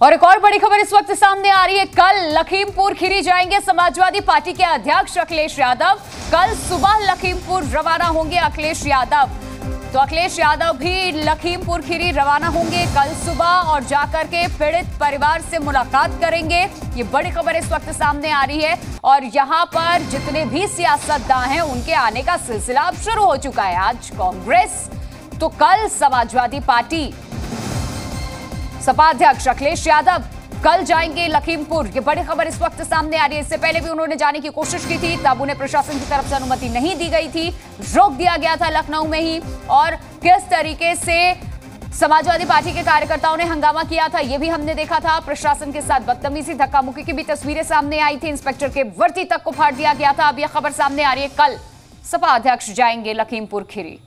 और एक और बड़ी खबर इस वक्त सामने आ रही है। कल लखीमपुर खीरी जाएँगे। समाजवादी पार्टी के अध्यक्ष अखिलेश यादव। कल सुबह लखीमपुर रवाना होंगे अखिलेश यादव। तो अखिलेश यादव भी लखीमपुर खीरी रवाना होंगे कल सुबह और जाकर के पीड़ित परिवार से मुलाकात करेंगे। ये बड़ी खबर इस वक्त सामने आ रही है। और यहाँ पर जितने भी सियासतदान हैं, उनके आने का सिलसिला अब शुरू हो चुका है। आज कांग्रेस तो कल समाजवादी पार्टी सपा अध्यक्ष अखिलेश यादव कल जाएँगे लखीमपुर। ये बड़ी खबर इस वक्त सामने आ रही है। इससे पहले भी उन्होंने जाने की कोशिश की थी, तब उन्हें प्रशासन की तरफ़ से अनुमति नहीं दी गई थी। रोक दिया गया था लखनऊ में ही। और किस तरीके से समाजवादी पार्टी के कार्यकर्ताओं ने हंगामा किया था यह भी हमने देखा था। प्रशासन के साथ बदतमीजी धक्का मुक्की की भी तस्वीरें सामने आई थी। इंस्पेक्टर के वर्दी तक को फाड़ दिया गया था। अब यह खबर सामने आ रही है। कल सपा अध्यक्ष जाएँगे लखीमपुर खीरी।